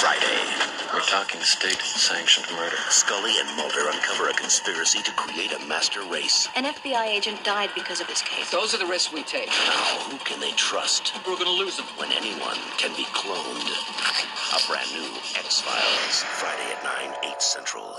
Friday. We're talking state-sanctioned murder. Scully and Mulder uncover a conspiracy to create a master race. An FBI agent died because of this case. Those are the risks we take. Now, who can they trust We're gonna lose them. when anyone can be cloned? A brand new X Files, Friday at 9, 8 Central.